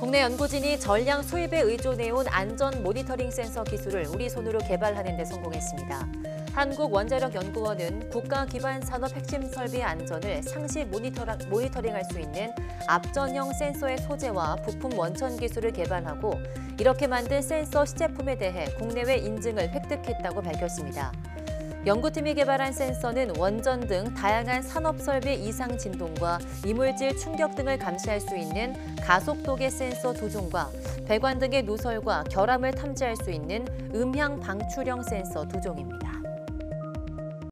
국내 연구진이 전량 수입에 의존해온 안전 모니터링 센서 기술을 우리 손으로 개발하는 데 성공했습니다. 한국원자력연구원은 국가 기반 산업 핵심 설비 안전을 상시 모니터링, 모니터링할 수 있는 앞전형 센서의 소재와 부품 원천 기술을 개발하고 이렇게 만든 센서 시제품에 대해 국내외 인증을 획득했다고 밝혔습니다. 연구팀이 개발한 센서는 원전 등 다양한 산업 설비 이상 진동과 이물질 충격 등을 감시할 수 있는 가속 도계 센서 두 종과 배관 등의 누설과 결함을 탐지할 수 있는 음향 방출형 센서 두 종입니다.